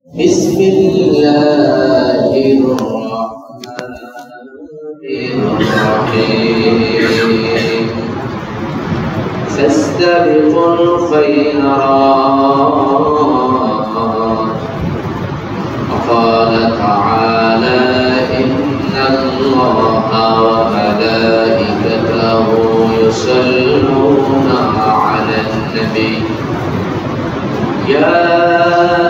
بسم الله الرحمن الرحيم. فاستبقوا الخيرات وقال تعالى إن الله وملائكته يصلون على النبي. يا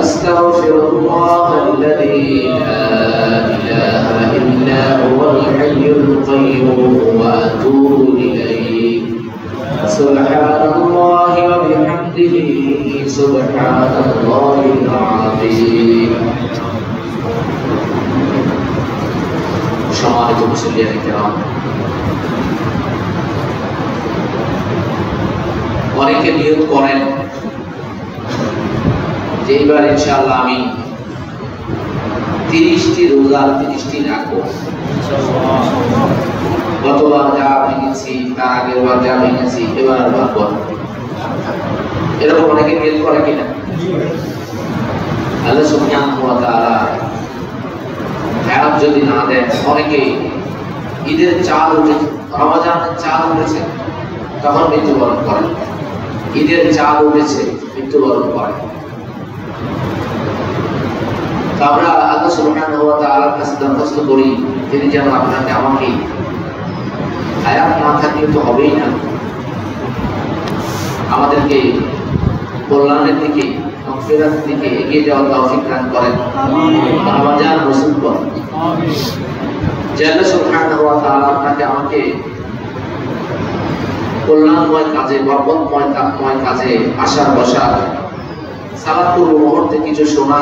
أستغفر الله الذي لا إله إلا هو الحي القيوم وأتوب إليه سبحان الله وبحمده سبحان الله العظيم সম্মানিত মুসলিয়ান কেরাম অনেকে নিয়োগ করেন যে এইবার ইনশাআল্লাহ আমি তিরিশটি রোজা, তিরিশটি রাখব গতবার যা ভেঙেছি, তার আগের বার যা ভেঙেছি, এবার আর ভাববো এরকম অনেকে নিয়োগ করে কিনা? আল্লাহ সুবহানাহু ওয়া হায়াত যদি না দেন, অনেকে ঈদের চাল উঠেছে রমাজানের চাল উঠেছে, তখন মৃত্যুবরণ করে। ঈদের চাল উঠেছে, মৃত্যুবরণ করে। আমরা আল্লাহ তাআলার কাছে দরখাস্ত করি তিনি যেন আপনাকে আমাকে হায়াত না থাকলে তো হবেই না। আমাদেরকে কল্যাণের দিকে মগফিরাতের দিকে এগিয়ে যাওয়ার তৌফিক দান করেন। রমাজান রসুল ওয়া তাআলা আপনাকে আমাকে কল্যাণময় কাজে বরকতময় কাজে আসার বসার সালাত মুহূর্তে কিছু শোনা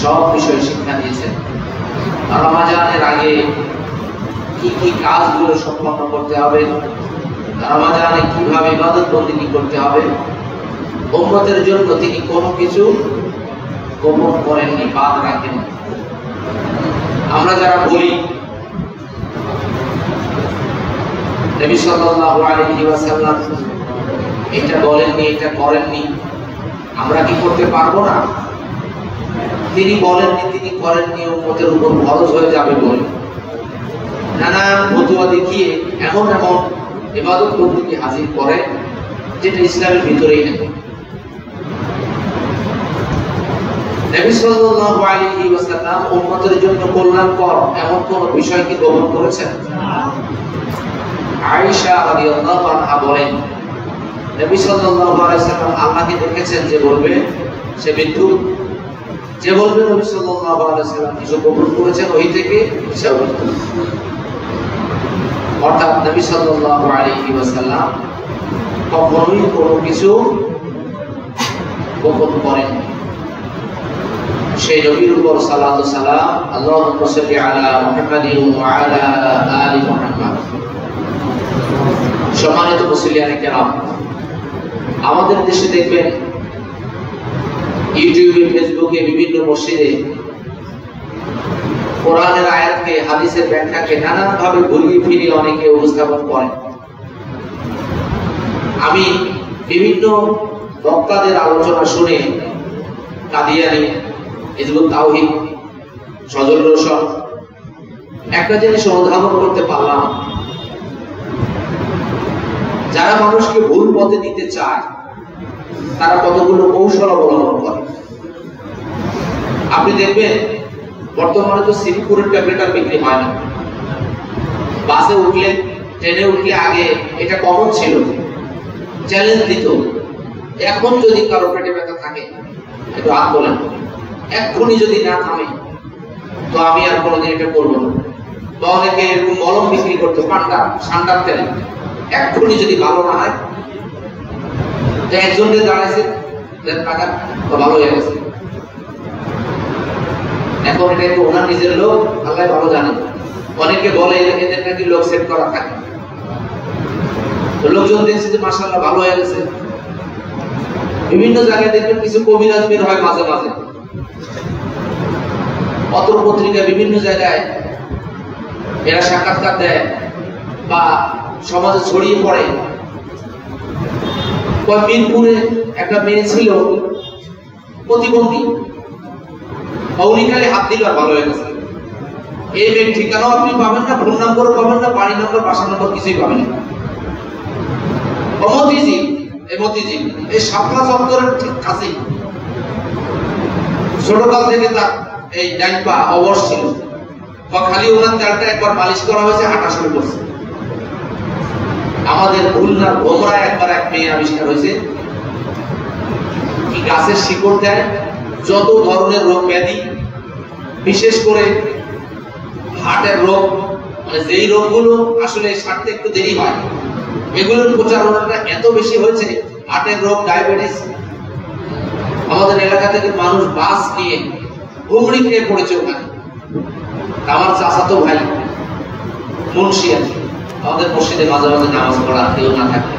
সব বিষয় শিক্ষা দিয়েছেন। রমাজানের আগে কি কি কাজগুলো সম্পন্ন করতে হবে? রমাজানে কীভাবে ইবাদত বন্দিগি করতে হবে? উম্মতের জন্য তিনি কোনো কিছু গোপন করেননি, বাদ রাখেন আমরা যারা বলি এটা বলেননি, এটা করেননি, আমরা কি করতে পারব না? তিনি বলেননি, তিনি করেননি, উম্মতের উপর খরচ হয়ে যাবে বলে। নানা ফতুয়া দেখিয়ে এমন এমন ইবাদত বন্দিকে হাজির করে যেটা ইসলামের ভিতরেই নেই। বিষয় কি করেছেন? আল্লাহকে দেখেছেন যে বলবে, সে মৃত্যু যে বলবে নবী সাল্লাল্লাহু আলাইহি ওয়াসাল্লাম কিছু গ্রহণ করেছেন, ওই থেকে সে অর্থাৎ নবী সাল্লাল্লাহু আলাইহি ওয়াসাল্লাম কখনোই কোনো কিছু গোপন করেন সেই নবীর উপর সালাত সালাম আল্লাহুম্মা সাল্লি আলা মুহাম্মাদিন ওয়া আলা আলি মুহাম্মাদ। সম্মানিত মুসলিয়ানে কেরাম, আমাদের দেশে দেখবেন ইউটিউবে ফেসবুকে বিভিন্ন মসজিদে কোরআনের আয়াতকে, হাদিসের ব্যাখ্যাকে নানান ভাবে ঘুরিয়ে ফিরিয়ে অনেকে উপস্থাপন করে আমি বিভিন্ন বক্তাদের আলোচনা শুনে কাদিয়ানি, হিজবুত তাওহিদ, সজল রোশন একটা জিনিস অনুধাবন করতে পারলাম। যারা মানুষকে ভুল পথে নিতে চায় তারা কতগুলো কৌশল অবলম্বন করে। আপনি দেখবেন, বর্তমানে তো সিরিপুরের ট্যাবলেট আর বিক্রি হয় না। বাসে উঠলে, ট্রেনে উঠলে আগে এটা কমন ছিল চ্যালেঞ্জ দিত। এখন যদি কারও পেটে ব্যথা থাকে, একটু বলেন এক্ষুনি যদি না থামে, তো আমি আর কোনোদিন এটা করব না। বা অনেকে এরকম মলম বিক্রি করতো, পান্ডা ঠান্ডার তেলে। এক্ষুনি যদি ভালো না হয় দাঁড়াইছে টাকা গেছে। এখন এটা একটু ওনার নিজের লোক, আল্লাহ ভালো জানে। অনেকে বলে এদের নাকি লোক সেট করা থাকে। লোকজন দেখছে যে ভালো হয়ে গেছে। বিভিন্ন জায়গায় দেখবেন কিছু কবিরাজ বের হয় মাঝে মাঝে। পত্র পত্রিকা বিভিন্ন জায়গায় এরা সাক্ষাৎকার দেয় বা সমাজে ছড়িয়ে পড়ে। মিরপুরে একটা মেয়ে ছিল প্রতিবন্ধী। উনি খালি হাত দিল আর ভালো হয়ে গেছে। এই মেয়ের ঠিকানাও আপনি পাবেন না ফোন পাবেন না বাড়ি নাম্বার বাসা নাম্বার কিছুই পাবেন না। এমতিজি এই শাপলা চত্বরের ঠিক কাছেই। ছোটকাল থেকে তার এই ডাইন পা অবশ ছিল। বা খালি ওনার চালটা একবার মালিশ করা হয়েছে, হাঁটা শুরু করছে। আমাদের খুলনার ভোমরা একবার এক মেয়ে আবিষ্কার হয়েছে। গাছের শিকড় দেয়, যত ধরনের রোগ ব্যাধি, বিশেষ করে হার্টের রোগ মানে যেই রোগগুলো আসলে সারতে একটু দেরি হয়, এগুলোর প্রচারণাটা এত বেশি হয়েছে, হার্টের রোগ, ডায়াবেটিস, আমাদের এলাকা থেকে মানুষ বাস নিয়ে হুমড়ি খেয়ে পড়েছে ওখানে। আমার চাচাতো ভাই, মুন্সি আছে আমাদের মসজিদে মাঝে মাঝে নামাজ পড়া কেউ না থাকে।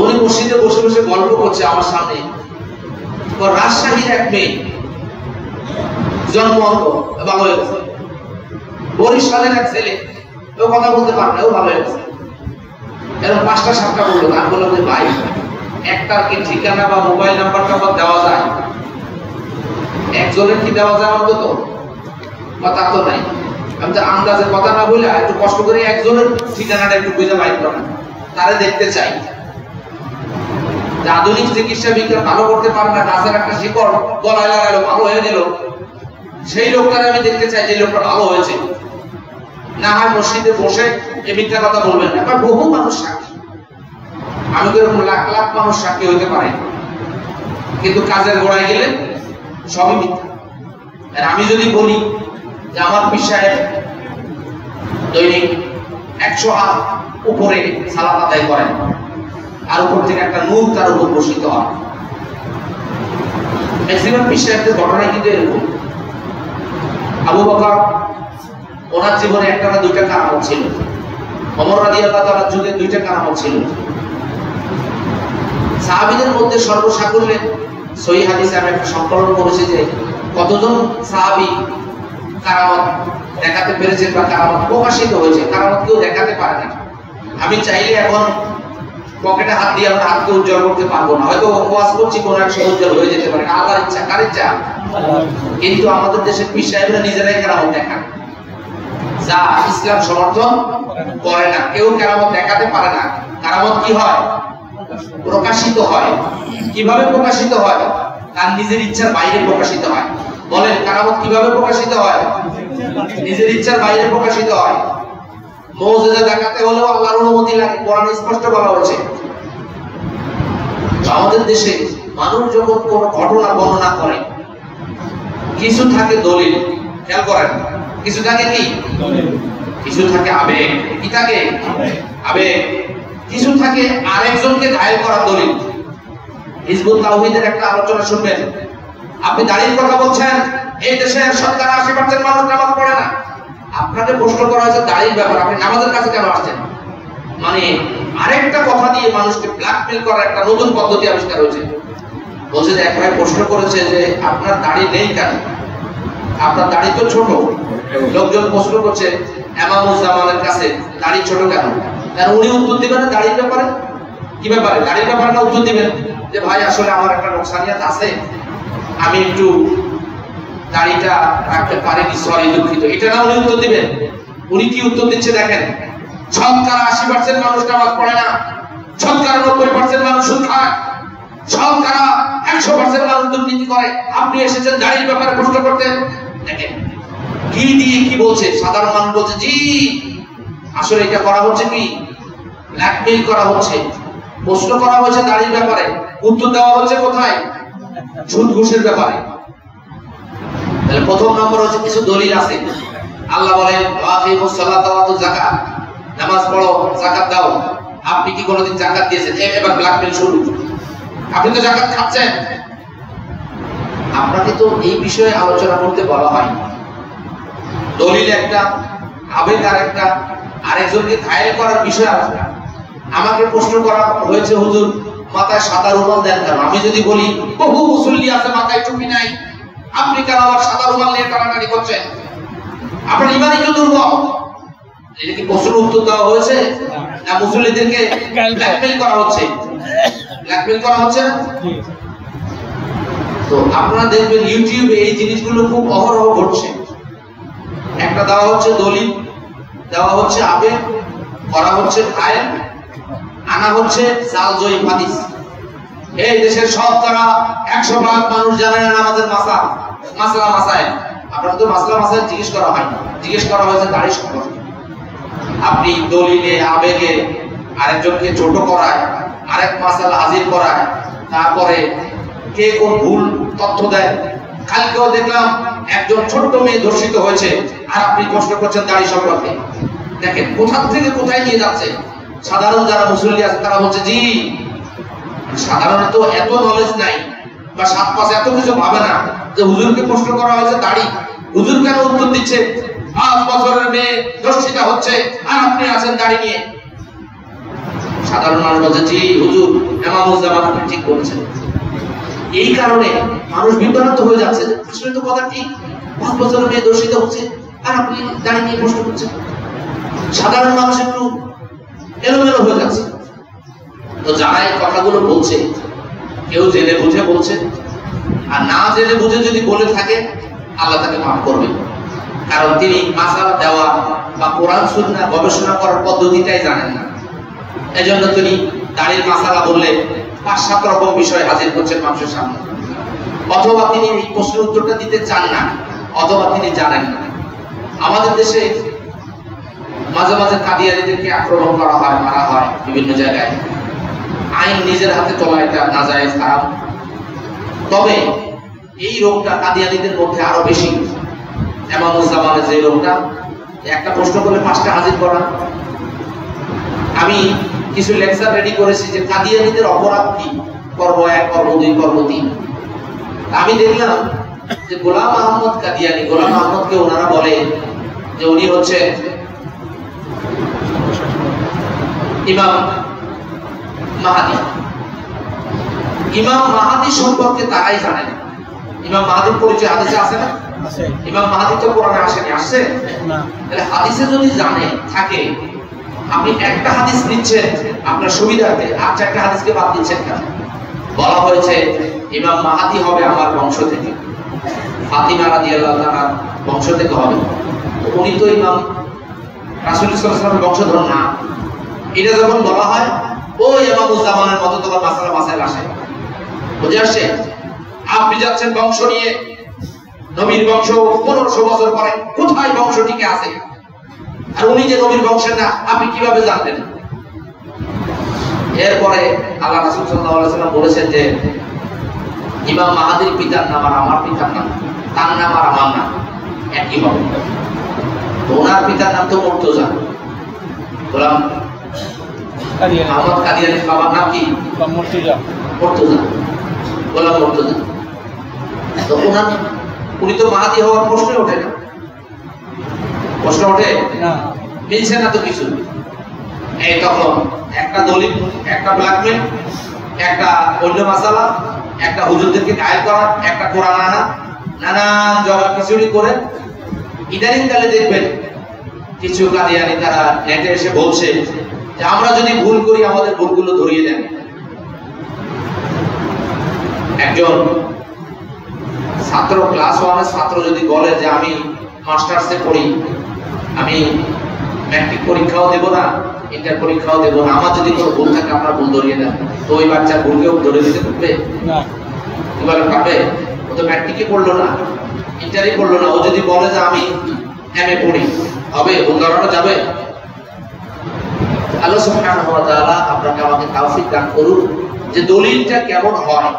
উনি মসজিদে বসে বসে গল্প করছে আমার সামনে। রাজশাহীর এক মেয়ে জন্ম ভালো হয়ে গেছে বরিশালের এক ছেলে, ও কথা বলতে পারে না, ও ভালো হয়ে গেছে এরকম পাঁচটা, সাতটা বলল, আমি বললাম যে ভাই, একটার কি ঠিকানা বা মোবাইল নাম্বারটা দেওয়া যায়? একজনের কি দেওয়া যায় অন্তত? কথা তো নাই। আমি তো আন্দাজের কথা না বলে একটু কষ্ট করে একজনের ঠিকানাটা একটু বুঝে বাইর করা তারা দেখতে চাই। আধুনিক চিকিৎসা বিজ্ঞান ভালো করতে পারে না গাছের একটা শিকড় গলায় লাগালো, ভালো হয়ে গেল সেই লোকটার আমি দেখতে চাই যে লোকটা ভালো হয়েছে। না হয় মসজিদে বসে এই মিথ্যা কথা বলবেন না এবার বহু মানুষ সাক্ষী। আমি তো এরকম লাখ লাখ মানুষ সাক্ষী হইতে পারে কিন্তু কাজের গোড়ায় গেলে সবই মিথ্যা। আর আমি যদি বলি যে আমার দৈনিক একশো হাত উপরে সালাত আদায় করেন। আর উপর থেকে একটা নূর তার উপর বসিত হয়। ম্যাক্সিমাম বিশ্বাসের ঘটনা কিন্তু এরকম। আবু বকর, ওনার জীবনে একটা না দুইটা কারামত ছিল। অমর রাজি আল্লাহ যুগে দুইটা কারামত ছিল। সাহাবিদের মধ্যে সর্বসাকুল্যে সহি হাদিসে আমি একটা সংকলন করেছি যে কতজন সাহাবি কারামত দেখাতে পেরেছেন বা কারামত প্রকাশিত হয়েছে, কারামত কেউ দেখাতে পারে না। আমি চাইলে এখন পকেটে হাত দিয়ে আমরা হাতকে উজ্জ্বল করতে পারব না। হয়তো ওয়াজ করছি, কোন এক সময় উজ্জ্বল হয়ে যেতে পারে। আল্লাহর ইচ্ছা কার ইচ্ছা। কিন্তু আমাদের দেশের পীর সাহেবরা নিজেরাই কেরামত দেখান। যা ইসলাম সমর্থন করে না। কেউ কেরামত দেখাতে পারে না। কেরামত কি হয়? প্রকাশিত হয়। কীভাবে প্রকাশিত হয়? তার নিজের ইচ্ছার বাইরে প্রকাশিত হয়। বলেন কেরামত কীভাবে প্রকাশিত হয়? নিজের ইচ্ছার বাইরে প্রকাশিত হয়। মৌজেদা দেখাতে হলেও আল্লাহর অনুমতি লাগে কোরআন স্পষ্ট বলা হয়েছে। আমাদের দেশে মানুষ যখন কোন ঘটনা বর্ণনা করে কিছু থাকে দলিল খেয়াল করেন কিছু থাকে কি? কিছু থাকে আবেগ। কি থাকে? আবেগ। কিছু থাকে আরেকজনকে ঘায়ল করার দলিল। হিজবুত তাওহীদের একটা আলোচনা শুনবেন। আপনি দাঁড়িয়ে কথা বলছেন, এই দেশের সরকার আশি পার্সেন্ট মানুষ নামাজ পড়ে না। আপনাকে প্রশ্ন করা হয়েছে দাঁড়িয়ে ব্যাপার, আপনি নামাজের কাছে কেন আসছেন? মানে আরেকটা কথা দিয়ে মানুষকে ব্ল্যাকমেল করার একটা নতুন পদ্ধতি আবিষ্কার হয়েছে। বলছে যে এক ভাই প্রশ্ন করেছে যে, আপনার দাড়ি নেই কেন? আপনার দাড়ি তো ছোট। লোকজন প্রশ্ন করছে, এমামুজ্জামানের কাছে দাড়ি ছোট কেন? কারণ উনি উত্তর দিবেন না দাড়ির ব্যাপারে। কি ব্যাপারে? দাড়ির ব্যাপারে না উত্তর দিবেন? যে, ভাই, আসলে আমার একটা নোকসানিয়াত আছে। আমি একটু দাড়িটা রাখতে পারিনি সরি দুঃখিত। এটা না উনি উত্তর দিবেন? উনি কি উত্তর দিচ্ছে দেখেন? শতকরা আশি পার্সেন্ট মানুষ নামাজ পড়ে না। শতকরা নব্বই পার্সেন্ট মানুষ সুদ খায় শতকরা একশো পার্সেন্ট মানুষ দুর্নীতি করে। আপনি এসেছেন দাড়ির ব্যাপারে প্রশ্ন করতে। দেখেন, কি দিয়ে কি বলছে? সাধারণ মানুষ বলছে, জি, আসলে এটা করা হচ্ছে কি? ব্ল্যাকমেইল করা হচ্ছে। প্রশ্ন করা হয়েছে দাড়ির ব্যাপারে। উত্তর দেওয়া হচ্ছে কোথায়? ঘুষের ব্যাপারে। তাহলে প্রথম নম্বর হচ্ছে কিছু দলিল আছে। আল্লাহ বলেন যাকাত। নামাজ পড়ো, যাকাত দাও। আপনি কি কোনোদিন যাকাত দিয়েছেন? এবার ব্ল্যাকমেইল শুরু আপনি তো যাকাত খাচ্ছেন। আপনাকে তো এই বিষয়ে আলোচনা করতে বলা হয় দলিল একটা আবেগ আর একটা, আরেকজনকে ঘায়েল করার বিষয় আলোচনা। আমাকে প্রশ্ন করা হয়েছে, হুজুর মাথায় সাদা রুমাল দেন কেন? আমি যদি বলি বহু মুসল্লি আছে মাথায় টুপি নাই। আপনি কেন আবার সাদা রুমাল নিয়ে টানাটানি করছেন আপনার ইমানই তো দুর্বল। এটা কি প্রশ্ন উত্তর দেওয়া হয়েছে? না মুসল্লিদেরকে ব্ল্যাকমেইল করা হচ্ছে। ব্ল্যাকমেইল করা হচ্ছে না? তো আপনারা দেখবেন ইউটিউবে এই জিনিসগুলো খুব অহরহ ঘটছে। একটা দেওয়া হচ্ছে দলিল দেওয়া হচ্ছে আবেগ করা হচ্ছে আনা হচ্ছে জাল জয়ী হাদিস। এই দেশের সব তারা একশো ভাগ মানুষ জানে না আমাদের মাসা মাসলা মাসায়। আপনার তো মাসলা মাসায় জিজ্ঞেস করা হয় জিজ্ঞেস করা হয়েছে দাড়ি সম্পর্কে। আপনি দলিলে, আবেগে আরেকজনকে ছোট করায়, আরেক মাসালা হাজির করায়, তারপরে কে কোন ভুল তথ্য দেয়। কালকেও দেখলাম একজন ছোট্ট মেয়ে ধর্ষিত হয়েছে, আর আপনি প্রশ্ন করছেন দাড়ি সম্পর্কে। দেখেন কোথা থেকে কোথায় নিয়ে যাচ্ছে? সাধারণ যারা মুসল্লি আছে, তারা বলছে, জি সাধারণত এত নলেজ নাই বা সাত পাঁচ এত কিছু ভাবে না যে হুজুরকে প্রশ্ন করা হয়েছে দাড়ি। হুজুর কেন উত্তর দিচ্ছে? পাঁচ বছরের মেয়ে ধর্ষিতা হচ্ছে, আর আপনি আছেন দাড়ি নিয়ে। সাধারণ মানুষ বলছে, জি, হুজুর, এমামুজ্জামান আপনি ঠিক বলেছেন। এই কারণে মানুষ বিভ্রান্ত হয়ে যাচ্ছে আসলে তো কথা ঠিক পাঁচ বছরের মেয়ে দর্শিত হচ্ছে, আর আপনি দাঁড়িয়ে নিয়ে প্রশ্ন করছেন? সাধারণ মানুষ একটু এলোমেলো হয়ে যাচ্ছে। তো যারা এই কথাগুলো বলছে, কেউ জেনে বুঝে বলছে, আর না জেনে বুঝে যদি বলে থাকে, আল্লাহ তাকে মাফ করবে। কারণ তিনি মাসালা দেওয়া বা কোরআন সুন্নাহ গবেষণা করার পদ্ধতিটাই জানেন না। এজন্য তিনি দাড়ির মাসালা বললে পাঁচ সাত রকম বিষয় হাজির করছেন মানুষের সামনে। অথবা তিনি এই প্রশ্নের উত্তরটা দিতে চান না, অথবা তিনি জানেন না। আমাদের দেশে মাঝে মাঝে কাদিয়ারিদেরকে আক্রমণ করা হয়, মারা হয় বিভিন্ন জায়গায়। আইন নিজের হাতে তোলা এটা নাজায়েজ খারাপ তবে এই রোগটা কাদিয়ানিদের মধ্যে আরও বেশি। এমামুজ্জামানের যে রোগটা, একটা প্রশ্ন করলে পাঁচটা হাজির করা। আমি কিছু লেকচার রেডি করেছি যে কাদিয়ানিদের অপরাধ কি? কর্ম এক, কর্ম দুই, কর্ম তিন। আমি দেখলাম যে গোলাম আহমদ কাদিয়ানি, গোলাম আহমদকে ওনারা বলে যে উনি হচ্ছে ইমাম মাহাদি। ইমাম মাহাদি সম্পর্কে তারাই জানেন ইমাম মাহাদির পরিচয় হাদিসে আছে না? ইমাম মাহাদি তো কোরআনে আসেনি আসছে? তাহলে হাদিসে যদি জানে থাকে আপনি একটা হাদিস নিচ্ছেন আপনার সুবিধার্থে আর চারটা হাদিসকে বাদ দিচ্ছেন কেন? বলা হয়েছে ইমাম মাহাদি হবে আমার বংশ থেকে। ফাতিমা রাদিয়াল্লাহু তাআলার বংশ থেকে হবে। উনি তো ইমাম রাসূল বংশধর না। এটা যখন বলা হয় ও ইমামুজ্জামানের মতো তোমার মাসালা মাসাইল আসে। বুঝে আসছে? আপনি যাচ্ছেন বংশ নিয়ে, নবীর বংশ পনেরোশো বছর পরে কোথায় বংশ টিকে আছে? আর উনি যে নবীর বংশের না, আপনি কীভাবে জানলেন? এরপরে আল্লাহ রাসূল আলাইহি বলেছেন যে, ইমাম মাহাদির পিতার নাম আর আমার পিতার নাম, তার নাম আর আমার নাম একই হবে। ওনার পিতার নাম তো মুর্তজা। গোলাম আহমদ কাদিয়ানির বাবার নাম কি? বা মুর্তজা। মুর্তজা। গোলাম মুর্তজা। তো ওনার উনি তো মাহাদি হওয়ার ওঠে না। প্রশ্ন ওঠে? না। মিলছে না তো কিছু? এই তখন একটা দলিল একটা ব্ল্যাকমেল একটা অন্য মাসালা একটা হুজুরদেরকে গায়েব করা একটা কোরআন আনা নানান জগৎ খিচুড়ি করে ইদানিং কালে দেখবেন কিছু কাদিয়ানি তারা নেটে এসে বলছে যে আমরা যদি ভুল করি আমাদের ভুলগুলো ধরিয়ে দেন। একজন ছাত্র ক্লাস ওয়ানের ছাত্র যদি বলে যে আমি মাস্টার্সে পড়ি আমি ম্যাট্রিক পরীক্ষাও দেব না ইন্টার পরীক্ষাও দেব না আমার যদি কোনো ভুল থাকে আপনার ভুল ধরিয়ে দেন। তো ওই বাচ্চার ভুলকেও ধরে দিতে পারবে? এবার পাবে? ও তো ম্যাট্রিকে পড়ল না ইন্টারই পড়ল না। ও যদি বলে যে আমি এম এ পড়ি হবে? ভুল ধরানো যাবে? আল্লাহ সুবহানাহু ওয়া তাআলা আপনাকে আমাকে তৌফিক দান করুন যে দলিলটা কেমন হয়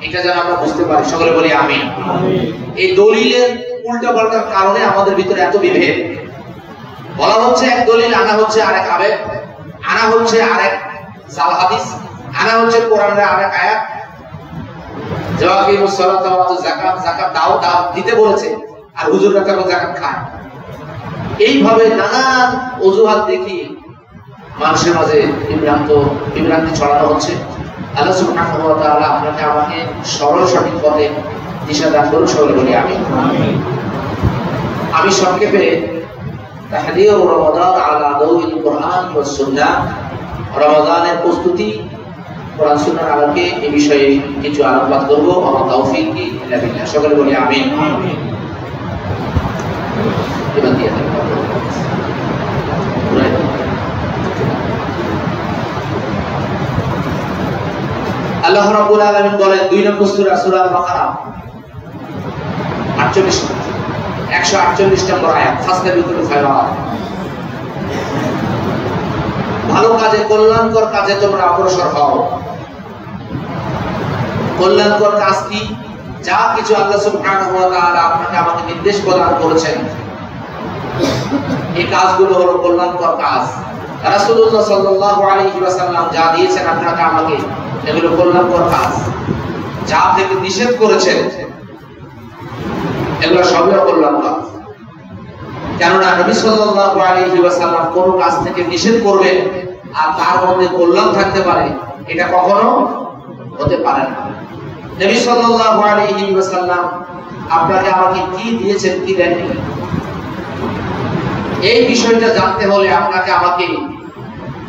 এটা যেন আমরা বুঝতে পারি। সকলে বলি আমিন। এই দলিলের উল্টা পাল্টার কারণে আমাদের ভিতরে এত বিভেদ। বলা হচ্ছে এক দলিল আনা হচ্ছে আরেক আবেগ আনা হচ্ছে আরেক জাল হাদিস আনা হচ্ছে কোরআনের আরেক আয়াত। জওয়াকিমুস সালাত ওয়া যাকাত? যাকাত দাও দাও দিতে বলেছে। আর হুজুররা কেন যাকাত খায়। এইভাবে নানান অজুহাত দেখিয়ে মানুষের মাঝে বিভ্রান্ত বিভ্রান্তি ছড়ানো হচ্ছে। আল্লাহ সুবহানাহু ওয়া তাআলা আপনাকে আমাকে সরল সঠিক পথে দিশা দান করুন সকলে বলি আমি আমি সংক্ষেপে তাহদির রমাদান আলা দাউল কোরআন ওয়া সুন্নাহ। রমাদানের প্রস্তুতি কোরআন সুন্নাহর আলোকে এই বিষয়ে কিছু আলোকপাত করব। আমার তৌফিক কি ইল্লা বিল্লাহ। সকলে বলি আমিন। এবার দিয়ে। আল্লাহ রাব্বুল আলামিন বলেন, দুই নম্বর সূরা সূরা আল-বাকারা 48 148 নম্বর আয়াত ফাসতাবিকুল খায়রাত ভালো কাজে, কল্যাণকর কাজে তোমরা অগ্রসর হও। কল্যাণকর কাজ কি? যা কিছু আল্লাহ সুবহানাহু ওয়া তাআলা আপনাকে আমাকে নির্দেশ প্রদান করেছেন। এই কাজগুলো হলো কল্যাণকর কাজ। রাসূলুল্লাহ সাল্লাল্লাহু আলাইহি ওয়াসাল্লাম যা দিয়েছেন আপনাকে আমাকে, এগুলো কাজ। যা থেকে নিষেধ করেছেন, এগুলো সবই কেননা নবী সাল্লাল্লাহু আলাইহি ওয়াসাল্লাম কোন কাজ থেকে নিষেধ আর তার মধ্যে কল্যাণ থাকতে পারে, এটা কখনো হতে পারে না। নবী সাল্লাল্লাহু আলাইহি ওয়াসাল্লাম আপনাকে আমাকে কি দিয়েছেন কি দেননি? এই বিষয়টা জানতে হলে আপনাকে আমাকে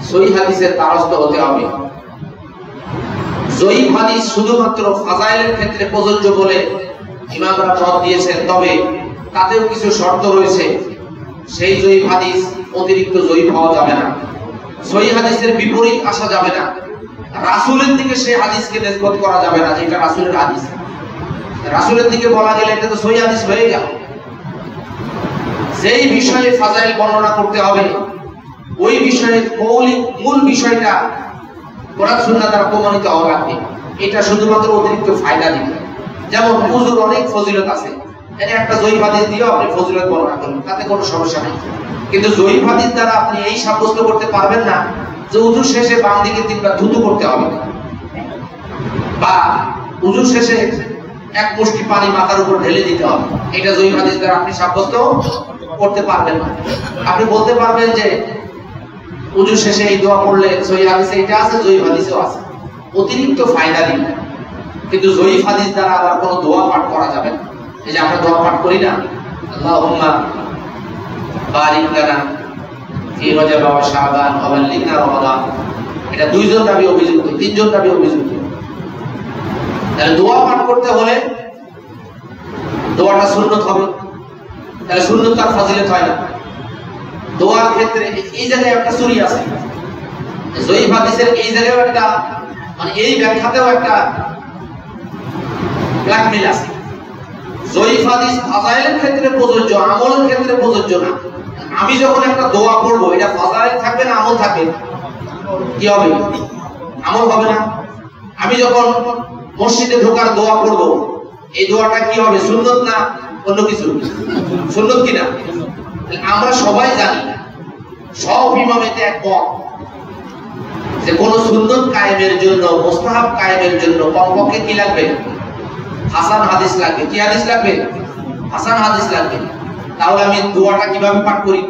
সহি হাদিসের দ্বারস্থ হতে হবে। জয়ীফ হাদিস শুধুমাত্র ফাজাইলের ক্ষেত্রে প্রযোজ্য বলে ইমামরা মত দিয়েছেন, তবে তাতেও কিছু শর্ত রয়েছে। সেই জয়ীফ হাদিস অতিরিক্ত জয়ীফ হওয়া যাবে না। সহি হাদিসের বিপরীত আসা যাবে না। রাসুলের দিকে সেই হাদিসকে নিসবত করা যাবে না, যেটা রাসুলের হাদিস। রাসুলের দিকে বলা গেলে এটা তো সহি হাদিস হয়ে গেল। যেই বিষয়ে ফাজাইল বর্ণনা করতে হবে, ওই বিষয়ের মৌলিক মূল বিষয়টা কোরআন সুন্নাহ দ্বারা প্রমাণিত হওয়া লাগবে। এটা শুধুমাত্র অতিরিক্ত ফায়দা দিবে। যেমন হুজুর অনেক ফজিলত আছে। এর একটা জয়ীফ হাদিস দিয়েও আপনি ফজিলত বর্ণনা করবেন তাতে কোনো সমস্যা নেই। কিন্তু জয়ীফ হাদিস দ্বারা আপনি এই সাব্যস্ত করতে পারবেন না যে উজুর শেষে বাম দিকে তিনবার ধুতু করতে হবে। বা উজুর শেষে এক মুষ্টি পানি মাথার উপর ঢেলে দিতে হবে। এটা জয়ীফ হাদিস দ্বারা আপনি সাব্যস্ত করতে পারবেন না। আপনি বলতে পারবেন যে, উজু শেষে এই দোয়া পড়লে সহি হাদিসে এটা আছে জয়ীফ হাদিসেও আছে। অতিরিক্ত ফায়দা দিবে। কিন্তু জয়ীফ হাদিস দ্বারা আবার কোনো দোয়া পাঠ করা যাবে না। এই যে আমরা দোয়া পাঠ করি না বারিক রমাদান। এটা দুইজন রাবি অভিযুক্ত, তিনজন রাবি অভিযুক্ত। তাহলে দোয়া পাঠ করতে হলে দোয়াটা সুন্নত হবে। তাহলে সুন্নত তার ফজিলত হয় না। দোয়ার ক্ষেত্রে এই জায়গায় একটা সুরি আছে। এই জায়গায় একটা মানে এই ব্যাখ্যাতেও একটা ব্ল্যাকমেল আছে। ফাজাইলের ক্ষেত্রে প্রযোজ্য, আমলের ক্ষেত্রে প্রযোজ্য না। আমি যখন একটা দোয়া পড়ব, এটা ফাজাইল থাকবে না, আমল থাকবে কি হবে? আমল হবে না। আমি যখন মসজিদে ঢোকার দোয়া পড়ব, এই দোয়াটা কি হবে, সুন্নত না অন্য কিছু। সুন্নত কি না? আমরা সবাই জানি, সব ইমামেতে এক মত যে কোন সুন্নত কায়েমের জন্য, মোস্তাহাব কায়েমের জন্য কমপক্ষে কি লাগবে? হাসান হাদিস লাগবে। কি হাদিস লাগবে? হাসান হাদিস লাগবে। তাহলে আমি দোয়াটা কীভাবে পাঠ করি?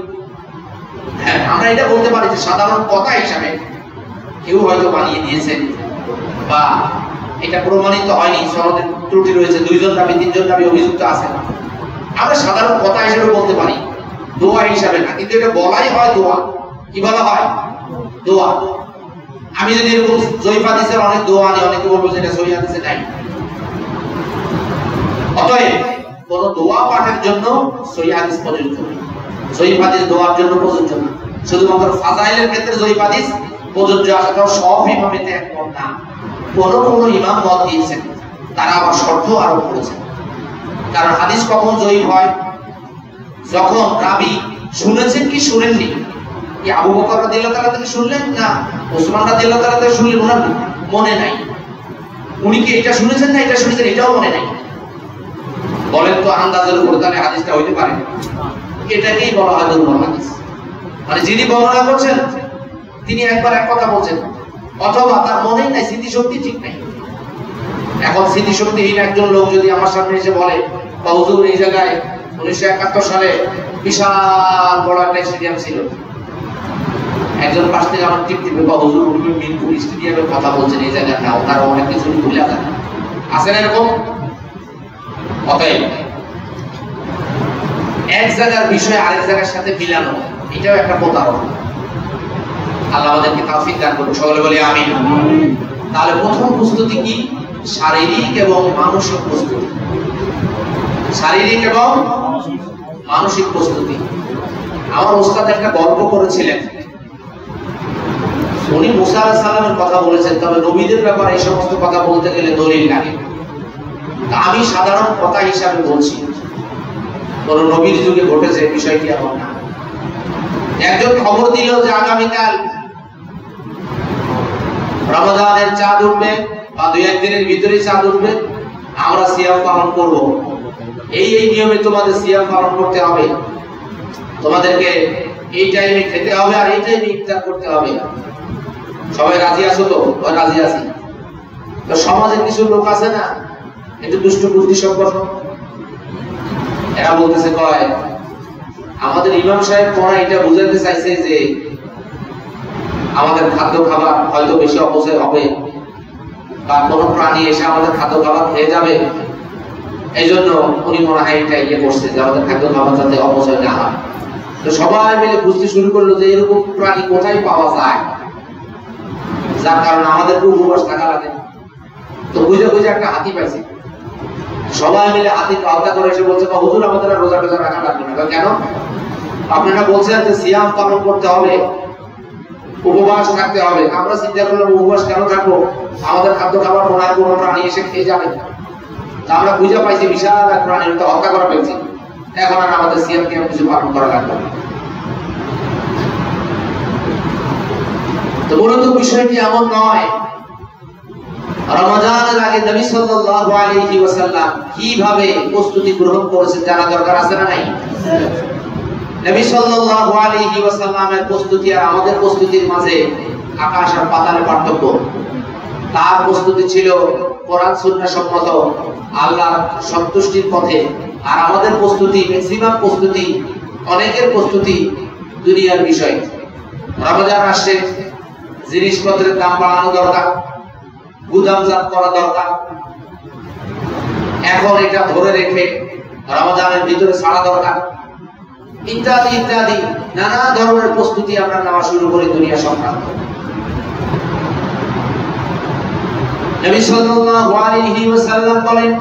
হ্যাঁ আমরা এটা বলতে পারি যে সাধারণ কথা হিসাবে কেউ হয়তো বানিয়ে দিয়েছে বা এটা প্রমাণিত হয়নি, সনদের ত্রুটি রয়েছে, দুইজন রাবি তিনজন রাবি অভিযুক্ত আছে। আমরা সাধারণ কথা হিসেবে বলতে পারি, দোয়া হিসাবে না, কিন্তু এটা বলাই হয় দোয়া। কি বলা হয়? দোয়া। আমি যদি এরকম জয়ীফ হাদিসের অনেক দোয়া আনি, অনেকে বলব যে এটা সহি হাদিসে নাই। অতএব, কোন দোয়া পাঠের জন্য সহি হাদিস প্রযোজ্য জয়ীফ হাদিস দোয়ার জন্য প্রযোজ্য না। শুধুমাত্র ফাজাইলের ক্ষেত্রে জয়ীফ হাদিস প্রযোজ্য কারণ সব ইমামেতে একমত না। কোন কোন ইমাম মত দিয়েছেন। তারা আবার শর্ত আরোপ করেছেন। কারণ হাদিস কখন জয়ীফ হয়? যখন রাবি শুনেছেন কি শুনেননি? কি আবু বকর রাদিয়াল্লাহু তাআলা থেকে শুনলেন? না, ওসমান থেকে শুনলেন ওনার মনে নাই। উনি কি এটা শুনেছেন না এটা শুনেছেন এটাও মনে নাই? বলেন তো আন্দাজের উপর, তাহলে হাদিসটা হইতে পারে। এটাকেই বলা হয় দুর্বল হাদিস। মানে যিনি বর্ণনা করছেন, তিনি একবার এক কথা বলছেন অথবা তার মনে নাই, স্মৃতিশক্তি ঠিক নাই। এখন স্মৃতিশক্তিহীন একজন লোক যদি আমার সামনে এসে বলে, বা হুজুর, এই জায়গায় উনিশশো একাত্তর সালে বিশাল বড় একটা স্টেডিয়াম ছিল। একজন পাশ থেকে আমার টিপ টিপে বা হুজুর, উনি মিরপুর স্টেডিয়ামের কথা বলছেন, এই জায়গায় না তারা অনেক কিছু ভুলে আছে না এরকম? অতএব, এক জায়গার বিষয় আরেক জায়গার সাথে মিলানো, এটাও একটা প্রতারণা। আল্লাহ আমাদেরকে তাওফিক দান করুন। সকলে বলি আমি তাহলে প্রথম প্রস্তুতি কি? শারীরিক এবং মানসিক প্রস্তুতি। শারীরিক এবং মানসিক প্রস্তুতি। আমার একটা গল্প করেছিলেন। উনি মুসা সালামের কথা বলেছেন, তবে নবীদের ব্যাপারে এই সমস্ত কথা বলতে গেলে দলিল লাগে। আমি সাধারণ কথা হিসাবে বলছি। কোন নবীর যুগে ঘটেছে, বিষয়টি এমন না। একজন খবর দিল যে আগামীকাল রমজানের চাঁদ উঠবে বা দুই একদিনের ভিতরে চাঁদ উঠবে, আমরা সিয়াম পালন করব। এই এই নিয়মে তোমাদের সিয়াম পালন করতে হবে। তোমাদেরকে এই টাইমে খেতে হবে আর এই টাইমে ইফতার করতে হবে। সবাই রাজি আছো তো? রাজি আছি। তো সমাজে কিছু লোক আছে না, একটু দুষ্ট বুদ্ধি সম্পন্ন? এরা বলতেছে, কয়, আমাদের ইমাম সাহেব পড়া এটা বুঝাতে চাইছে যে আমাদের খাদ্য খাবার হয়তো বেশি অপচয় হবে বা কোনো প্রাণী এসে আমাদের খাদ্য খাবার খেয়ে যাবে। এই জন্য উনি মনে হয় এটা ইয়ে করছে যে আমাদের খাদ্য খাবার যাতে অপচয় না হয়। তো সবাই মিলে বুঝতে শুরু করল যে এরকম প্রাণী কোথায় পাওয়া যায়, যার কারণে আমাদের উপবাস থাকা লাগে। তো বুঝে বুঝে একটা হাতি পাইছে। সবাই মিলে হাতি আওতা করে এসে বলছে, বা হুজুর, আমাদের রোজা টোজা রাখা লাগবে না। কেন? আপনারা বলছেন যে সিয়াম পালন করতে হবে। উপবাস থাকতে হবে। আমরা চিন্তা করলাম, উপবাস কেন থাকব? আমাদের খাদ্য খাবার হয় কোনো প্রাণী এসে খেয়ে যাবে আমরা বুঝে পাইছি, বিশাল এক প্রাণীর তো হত্যা করা পেয়েছি এখন আর আমাদের কিয়াম কিছু পালন করা লাগবে তো মূলত বিষয়টি এমন নয়। রমজানের আগে নবী সাল্লাল্লাহু আলাইহি ওয়াসাল্লাম কীভাবে প্রস্তুতি গ্রহণ করেছেন জানা দরকার আছে না নাই? নবী সাল্লাল্লাহু আলাইহি ওয়াসাল্লামের প্রস্তুতি আর আমাদের প্রস্তুতির মাঝে আকাশ আর পাতালের পার্থক্য। তার প্রস্তুতি ছিল কোরআন, সুন্নাহ সম্মত, আল্লাহর সন্তুষ্টির পথে। আর আমাদের প্রস্তুতি ম্যাক্সিমাম প্রস্তুতি, অনেকের প্রস্তুতি দুনিয়ার বিষয়। রমজান আসছে, জিনিসপত্রের দাম বাড়ানো দরকার, গুদামজাত করা দরকার। এখন এটা ধরে রেখে রমজানের ভিতরে ছাড়া দরকার। ইত্যাদি ইত্যাদি, নানা ধরনের প্রস্তুতি আমরা নেওয়া শুরু করি দুনিয়া সংক্রান্ত। বলেন,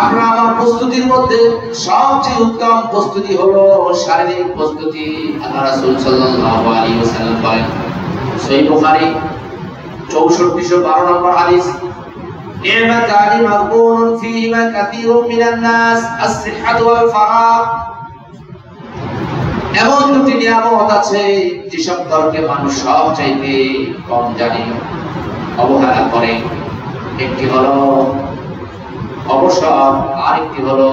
আপনার আমার প্রস্তুতির মধ্যে সবচেয়ে উত্তম প্রস্তুতি হলো শারীরিক প্রস্তুতি। আল্লাহ রাসূল সাল্লাল্লাহু আলাইহি ওয়াসাল্লাম বলেন, সহিহ বুখারী 6412 নম্বর হাদিস نعمتان مغبون فيهما كثير من الناس الصحة والفراغ এমন দুটি নিয়ামত আছে যে সম্পর্কে মানুষ সব চাইতে কম জানে অবহেলা করে একটি হলো অবসর আরেকটি হলো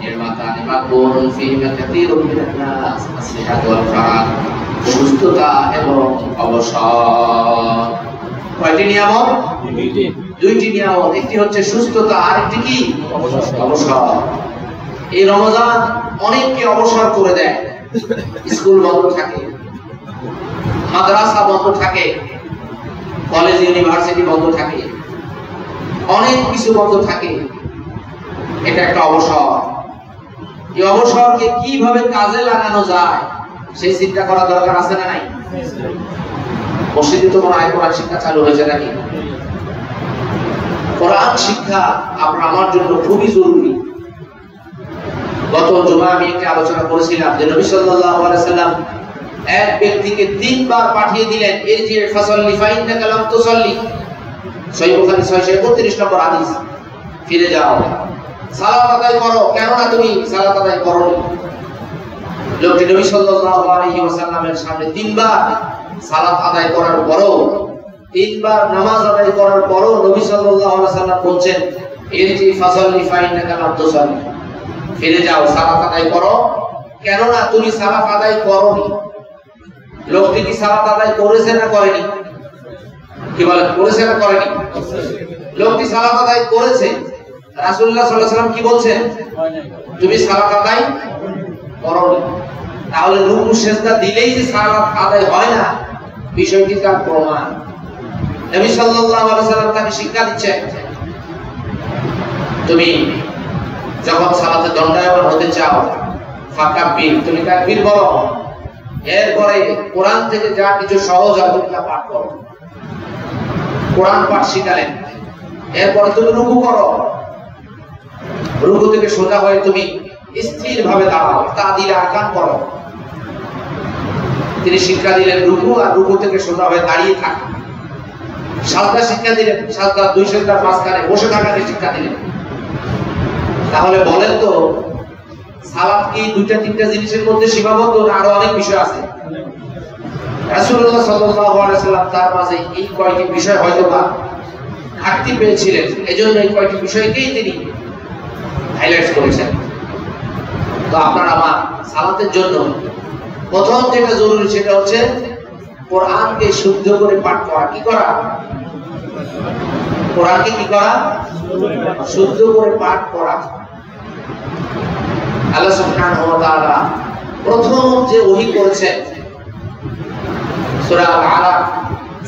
নির্মাতা নিমাকুন ফিহিমা কাসীরুম মিনান নাস আসিহাতু ওয়াল ফারাগ সুস্থতা এবং অবসর কয়টি নিয়ামত? দুইটি। নিয়ামত একটি হচ্ছে সুস্থতা আর একটি কি? অবসর। এই রমজান অনেককে অবসর করে দেয়। স্কুল বন্ধ থাকে মাদ্রাসা বন্ধ থাকে কলেজ ইউনিভার্সিটি বন্ধ থাকে অনেক কিছু বন্ধ থাকে। এটা একটা অবসর। এই অবসরকে কীভাবে কাজে লাগানো যায় সেই চিন্তা করা দরকার আছে না নাই? মসজিদে তো কোনো আয় কোরআন শিক্ষা চালু হয়েছে নাকি? কোরআন শিক্ষা আপনার আমার জন্য খুবই জরুরি। গত জমা আমি একটি আলোচনা করেছিলাম যে নবী সাল্লাল্লাহু সাল্লাম এক ব্যক্তিকে তিনবার পাঠিয়ে দিলেন, এই যে ফাসাল্লি ফাইন্না কালাম তুসাল্লি। সহিহ বুখারী 631 নম্বর হাদিস। ফিরে যাও। সালাত আদায় করো। কেন না তুমি সালাত আদায় করো লোকটি নবী সাল্লাল্লাহু আলাইহি ওয়াসাল্লামের সামনে তিনবার সালাত আদায় করার পরও, তিনবার নামাজ আদায় করার পরও নবী সাল্লাল্লাহু আলাইহি ওয়াসাল্লাম বলছেন ইরজি ফাসাল্লি ফাইন্নাকা তুসাল্লি ফিরে যাও, সালাত আদায় করো। কেননা তুমি সালাত আদায় করোনি। লোকটি কি সালাত আদায় করেছে না করেনি? কি বলে করেছে না করেনি? লোকটি সালাত আদায় করেছে। রাসূলুল্লাহ সাল্লাল্লাহু আলাইহি ওয়াসাল্লাম কি বলছেন? তুমি সালাত আদায় করনি। তাহলে রুকু সেজদা দিলেই যে সালাত আদায় হয় না বিষয়টি তার প্রমাণ। নবী সাল্লাল্লাহু আলাইহি সাল্লাম তাকে শিক্ষা দিচ্ছেন তুমি যখন সালাতে দণ্ডায়মান হতে চাও ফাকাব্বির তুমি তাকবীর বলো। এরপরে কোরআন থেকে যা কিছু সহজ হবে তা পাঠ করো। কোরআন পাঠ শিখালেন। এরপরে তুমি রুকু করো। রুকু থেকে সোজা হয়ে তুমি স্থির ভাবে দাঁড়াও, তা দিলে আকান করো। তিনি শিক্ষা দিলেন রুকু, আর রুকু থেকে সোজা হয়ে দাঁড়িয়ে থাক। সাজদা শিক্ষা দিলেন সাজদা দুই সেজদার মাঝখানে বসে থাকাকে শিক্ষা দিলেন। তাহলে বলেন তো সালাত কি দুইটা, তিনটা জিনিসের মধ্যে সীমাবদ্ধ না আরও অনেক বিষয় আছে? রাসূলুল্লাহ সাল্লাল্লাহু আলাইহি তার মাঝে এই কয়টি বিষয় হয়তো বা ঘাটতি পেয়েছিলেন। এজন্য এই কয়টি বিষয়কেই তিনি হাইলাইট করেছেন। তো আপনার আমার সালাতের জন্য প্রথম যেটা জরুরি সেটা হচ্ছে কোরআনকে শুদ্ধ করে পাঠ করা। কি করা? কোরআনকে কি করা? শুদ্ধ করে পাঠ করা। আল্লাহ সুবহানাহু ওয়া তাআলা প্রথম যে ওহী করেছেন সূরা আল-আলাক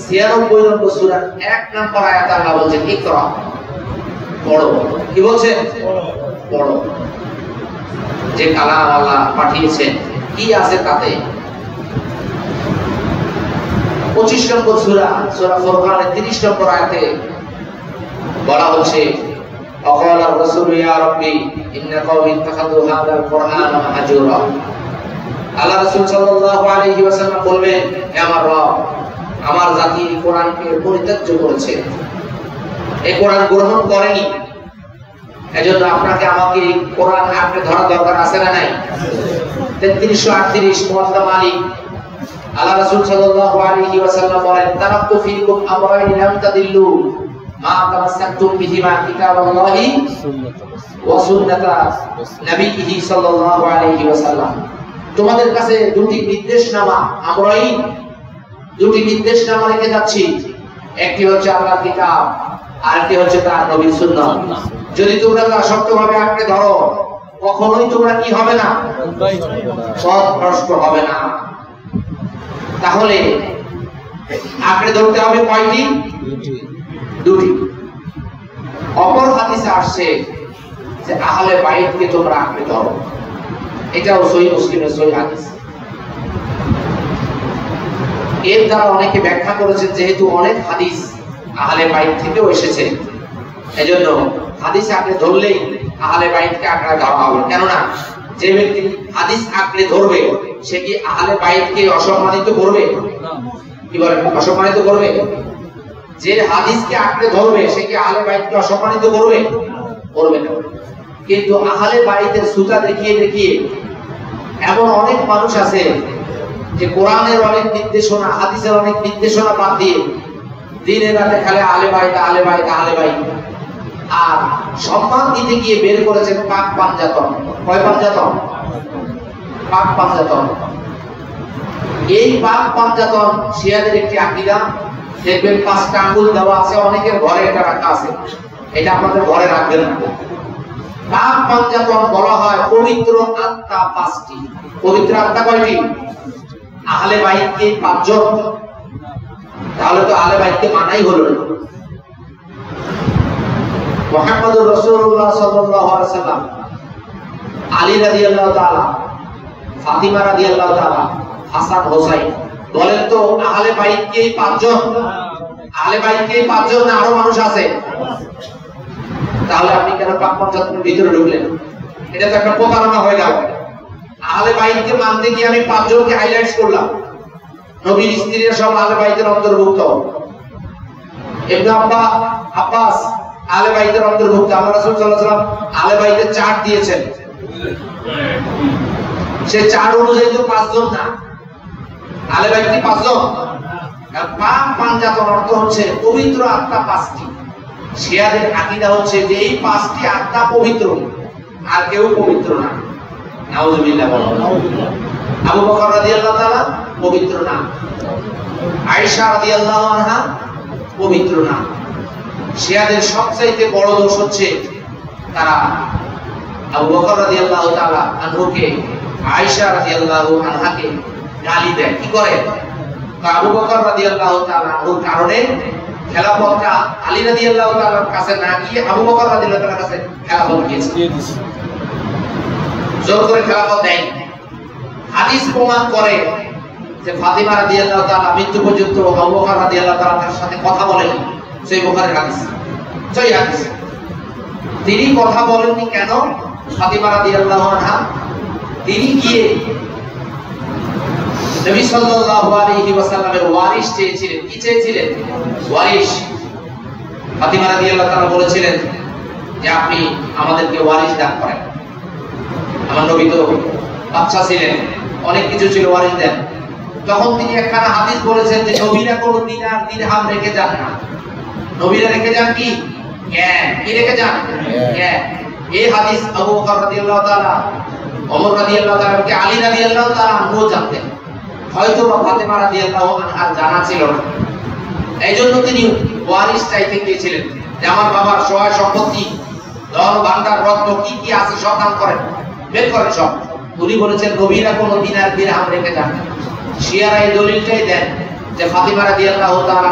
96 নম্বর সূরা 1 নম্বর আয়াত আল্লাহ বলছেন ইকরা পড়ো। কি বলছেন? পড়ো। যে কালাম আল্লাহ পাঠিয়েছেন কি আছে তাতে? পঁচিশ নম্বর সুরা সুরা ফোরকানের তিরিশ নম্বর আয়াতে বলা হচ্ছে, অকল রসুল ইয়া রব্বি, ইন্না কওমি হাযাল কুরআন মাহজুরা। আল্লাহ রাসূল সাল্লাল্লাহু আলাইহি ওয়াসাল্লাম বলবেন, হে আমার রব, আমার জাতি কোরআনকে পরিত্যাজ্য করেছে। এই কোরআন গ্রহণ করেনি। এজন্য আপনাকে আমাকে কোরআন আপনি ধরা দরকার আছে না নাই? আল্লাহ রাসূল সাল্লাল্লাহু আলাইহি ওয়াসাল্লাম বলেন তারাক্তু আমরাইন লাম তাদিল্লু মা বিহিমা কিতাবাল্লাহি ওয়া সুন্নাতা নবিয়িহি সাল্লাল্লাহু আলাইহি ওয়াসাল্লাম। তোমাদের কাছে দুটি নির্দেশনামা, আমরাইন দুটি নির্দেশনামা রেখে যাচ্ছি। একটি হচ্ছে আল্লাহর কিতাব, আরেকটি হচ্ছে তার নবীর সুন্নাহ যদি তোমরা তা শক্তভাবে আঁকড়ে ধরো কখনোই তোমরা কি হবে না? পথ ভ্রষ্ট হবে না। তাহলে আঁকড়ে ধরতে হবে কয়টি? দুটি। অপর হাদিসে আসছে যে আহলে বাইতকে তোমরা আঁকড়ে ধরো। এটাও সহি মুসলিমের সহি হাদিস। এর দ্বারা অনেকে ব্যাখ্যা করেছেন যেহেতু অনেক হাদিস আহলে বাইত থেকেও এসেছে। এজন্য হাদিস আঁকড়ে ধরলেই আহলে বাইতকে আঁকড়ে ধরা হবে। কেননা যে ব্যক্তি হাদিস আঁকড়ে ধরবে, সে কি আহলে বাইতকে অসম্মানিত করবে? কি বলে অসম্মানিত করবে? যে হাদিসকে আঁকড়ে ধরবে, সে কি আহলে বাইতকে অসম্মানিত করবে? করবে না। কিন্তু আহলে বাইতের সুতা দেখিয়ে দেখিয়ে এমন অনেক মানুষ আছে যে কোরআনের অনেক নির্দেশনা, হাদিসের অনেক নির্দেশনা বাদ দিয়ে দিনে রাতে খালি আলে বাইত আলে বাইত আলে বাইত। আর সম্মান দিতে গিয়ে বের করেছেন পাক পাঞ্জাতন কয় পাঞ্জাতন পাক পাঞ্জাতন এই পাক পাঞ্জাতন শিয়াদের একটি আকিদা দেখবেন পাঁচটা আঙ্গুল দেওয়া আছে অনেকের ঘরে এটা রাখা আছে। এটা আপনাদের ঘরে রাখবেন পাক পাঞ্জাতন বলা হয় পবিত্র আত্মা পাঁচটি। পবিত্র আত্মা কয়টি? আহলে বাইতকে পাঁচজন। তাহলে তো আলে বাইতকে মানাই হলো না। মোহাম্মদুর রাসূলুল্লাহ সাল্লাল্লাহু আলাইহি সাল্লাম, আলী রাদিয়াল্লাহু তাআলা, ফাতিমা রাদিয়াল্লাহু তাআলা, হাসান হোসাইন বলেন তো, আহলে বাইতকে পাঁচজন? আহলে বাইতকে পাঁচজন না আরও মানুষ আছে? তাহলে আপনি কেন পাক পঞ্চায়েতের ভিতরে ঢুকলেন? এটা তো একটা প্রতারণা হয়ে গেল। আহলে বাইতকে মানতে গিয়ে আমি পাঁচজনকে হাইলাইটস করলাম। নবীর স্ত্রীরা সব আহলে বাইতের অন্তর্ভুক্ত। ইবনে আব্বা আব্বাস আহলে বাইতের অন্তর্ভুক্ত আল্লাহ রাসূল ওয়াসাল্লাম আহলে বাইতের চার্ট দিয়েছেন। সে চার অনুযায়ী তো পাঁচজন না। আহলে বাইত কি পাঁচজন অর্থ হচ্ছে পবিত্র আত্মা পাঁচটি। শিয়াদের আকীদা হচ্ছে যে এই পাঁচটি আত্মা পবিত্র, আর কেউ পবিত্র না। নাউজুবিল্লাহ বলো। আবু বকর পবিত্র না। আয়েশা রাদিয়াল্লাহু আনহা পবিত্র না। শিয়াদের সবচাইতে বড় দোষ হচ্ছে তারা আবু বকর রাদিয়াল্লাহু তাআলা আনহুকে আয়েশা রাদিয়াল্লাহু আনহাকে গালি দেয়। কি করে? তো আবু বকর রাদিয়াল্লাহু তাআলা আনহুর কারণে খেলাফতটা আলী রাদিয়াল্লাহু তাআলার কাছে না গিয়ে আবু বকর রাদিয়াল্লাহু তাআলার কাছে খেলাফত গিয়েছে। জোর করে খেলাফত দেয় হাদিস প্রমাণ করে যে ফাতিমা রাদিয়াল্লাহু তাআলা মৃত্যু পর্যন্ত আবু বকর রাদিয়াল্লাহু তাআলা তার সাথে কথা বলেন। সেই বুখারীর হাদিস। সেই হাদিস। তিনি কথা বলেননি কেন? ফাতিমা রাদিয়াল্লাহু আনহা, তিনি গিয়ে নবী সাল্লাল্লাহু আলাইহি ওয়াসাল্লামের ওয়ারিশ চেয়েছিলেন। কি চেয়েছিলেন? ওয়ারিশ। ফাতিমা রাদিয়াল্লাহু তাআলা বলেছিলেন যে আপনি আমাদেরকে ওয়ারিশ দান করেন। আমার নবী তো বাচ্চা ছিলেন, অনেক কিছু ছিল ওয়ারিশ দেন। তখন তিনি একখানা হাদিস বলেছেন যে নবীরা কোনো দিনার দিরহাম রেখে যান না। নবীরা রেখে যান কি? জ্ঞান। কি রেখে যান? জ্ঞান। এই হাদিস আবু বকর রাদিয়াল্লাহু তাআলা ওমর রাদিয়াল্লাহু তাআলা কে আলী রাদিয়াল্লাহু তাআলা আনহু জানতেন। হয়তো বা ফাতেমা রাদিয়াল্লাহু আনহার জানা ছিল না। এই জন্য তিনি ওয়ারিশ চাইতে গিয়েছিলেন যে আমার বাবার সহায় সম্পত্তি ধন ভান্ডার রত্ন কি কি আছে সব দান করেন। বের করেন সব। উনি বলেছেন নবীরা কোনো দিনার দিরহাম রেখে যান শিয়ারা এই দলিলটাই দেন যে ফাতিমা রাদিয়াল্লাহু তাআলা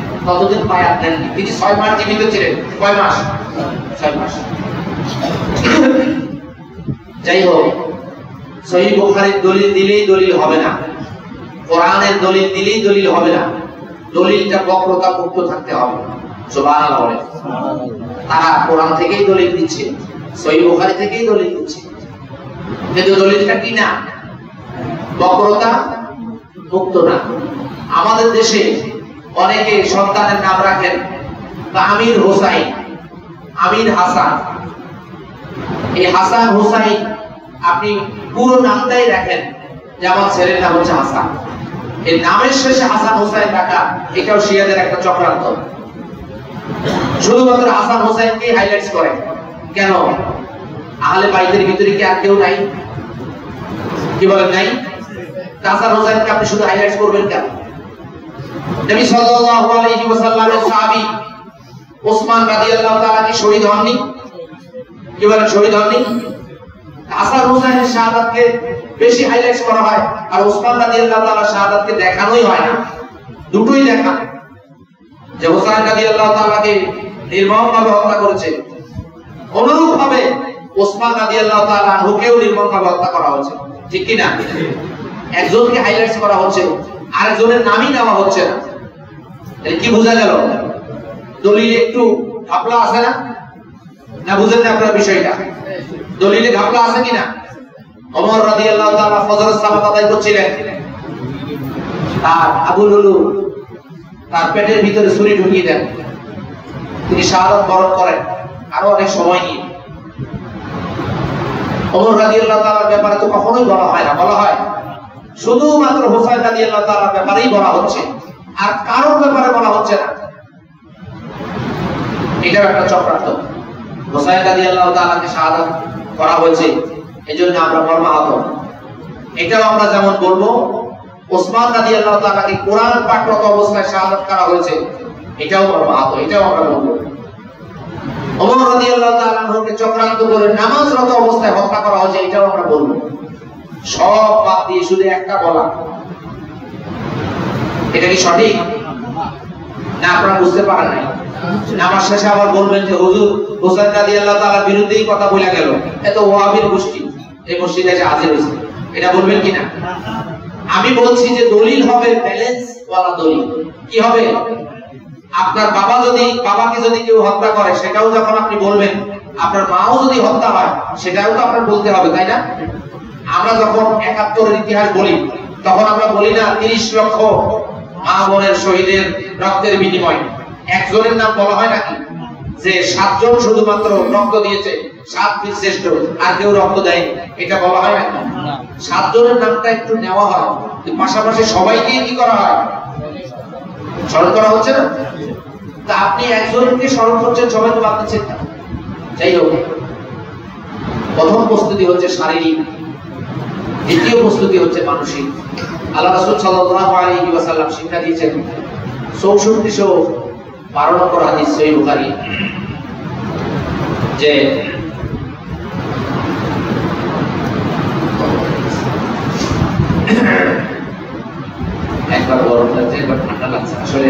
ততদিন বায়াত নেননি তিনি ছয় মাস জীবিত ছিলেন। কয় মাস? ছয় মাস। যাই হোক সহি বুখারীর দলিল দিলেই দলিল হবে না। কোরআনের দলিল দিলেই দলিল হবে না। দলিলটা বক্রতা মুক্ত থাকতে হবে। বলে তারা কোরআন থেকেই দলিল দিচ্ছে সহি বোখারি থেকেই দলিল দিচ্ছে। কিন্তু দলিলটা কি না? বক্রতা মুক্ত না। আমাদের দেশে অনেকে সন্তানের নাম রাখেন আমির হোসাইন, আমির হাসান। এই হাসান হোসাইন আপনি পুরো নামটাই রাখেন যে আমার ছেলের নাম হচ্ছে হাসান। এই নামের শেষে হাসান হোসাইন রাখা, এটাও শিয়াদের একটা চক্রান্ত। শুধুমাত্র হাসান হোসাইনকে হাইলাইটস করে কেন? আহলে বাইদের ভিতরে কি আর কেউ নাই? কি বলেন নাই? হাসান হোসাইনকে আপনি শুধু হাইলাইটস করবেন কেন? নবী সাল্লাল্লাহু আলাইহি ওয়াসাল্লামের সাহাবী ওসমান রাদিয়াল্লাহু তাআলা কি শহীদ হননি? কি বলেন শহীদ হননি? হাসান হুসাইনের শাহাদাতকে বেশি হাইলাইট করা হয় আর ওসমান রাদিয়াল্লাহু তাআলা শাহাদাতকে দেখানোই হয় না। দুটোই দেখা। যে হোসেন রাদিয়াল্লাহু তাআলাকে নির্মমভাবে হত্যা করেছে। অনুরূপ ভাবে ওসমান রাদিয়াল্লাহু তাআলা আনহুকেও নির্মমভাবে হত্যা করা হয়েছে। ঠিক কি না একজনকে হাইলাইট করা হচ্ছে। আরেকজনের নামই নেওয়া হচ্ছে না। কি বোঝা গেল? দলিল একটু ঘাপলা আছে না? না বুঝেন না আপনার বিষয়টা? দলিলে ঘাপলা আছে কিনা? রাদিয়াল্লাহু তাআলা ফজরের আদায় করছিলেন। আর আবু লুলু তার পেটের ভিতরে ছুরি ঢুকিয়ে দেন। তিনি শাহাদাত বরণ করেন। আরও অনেক সময় নিয়ে। ওমর রাদিয়াল্লাহু তাআলার ব্যাপারে তো কখনোই বলা হয় না। বলা হয় শুধুমাত্র হুসাইন রাদিয়াল্লাহু তাআলার ব্যাপারেই বলা হচ্ছে। আর কারোর ব্যাপারে বলা হচ্ছে না। এটাও একটা চক্রান্ত। হোসাইন রাজি আল্লাহ তাআলাকে শাহাদাত করা হয়েছে, এজন্য আমরা মর্মাহত। এটাও আমরা যেমন বলব ওসমান রাজি আল্লাহ তাআলাকে কোরআন পাঠরত অবস্থায় শাহাদাত করা হয়েছে, এটাও মর্মাহত, এটাও আমরা বলব। ওমর রাজি আল্লাহ তাআলাকে চক্রান্ত করে নামাজরত অবস্থায় হত্যা করা হয়েছে, এটাও আমরা বলব। সব বাদ দিয়ে শুধু একটা বলা। এটা কি সঠিক? না, আপনারা বুঝতে পারেন নাই। নামাজ শেষে আবার বলবেন যে, হুজুর হোসেন রাজি আল্লাহ তাআলার বিরুদ্ধেই কথা বলে গেল। এত ওয়াহাবির গোষ্ঠী, এই মসজিদে এসে হাজির হয়েছে। এটা বলবেন কিনা আমি বলছি যে, দলিল হবে ব্যালেন্স ওয়ালা দলিল। কি হবে? আপনার বাবা যদি, বাবাকে যদি কেউ হত্যা করে, সেটাও যখন আপনি বলবেন, আপনার মাও যদি হত্যা হয়, সেটাও তো আপনার বলতে হবে, তাই না? আমরা যখন একাত্তরের ইতিহাস বলি তখন আমরা বলি না তিরিশ লক্ষ মা বোনের শহীদের রক্তের বিনিময়। একজনের নাম বলা হয় নাকি? যে সাতজন শুধুমাত্র রক্ত দিয়েছে সাত বীর শ্রেষ্ঠ আর কেউ রক্ত দেয়নি। এটা বলা হয় নাকি? সাতজনের নামটা একটু নেওয়া হয়। পাশাপাশি সবাইকে কি করা হয়? স্মরণ করা হচ্ছে না? তা আপনি একজনকে স্মরণ করছেন সবাই তো বাদ দিচ্ছেন যাই হোক প্রথম প্রস্তুতি হচ্ছে শারীরিক দ্বিতীয় প্রস্তুতি হচ্ছে মানসিক। আল্লাহ রাসূল সাল্লাল্লাহু আলাইহি ওয়াসাল্লাম শিক্ষা দিয়েছেন 6400 12 নম্বর হাদিস সহিহ বুখারী, যে একবার গরম লাগছে, একবার ঠান্ডা লাগছে। আসলে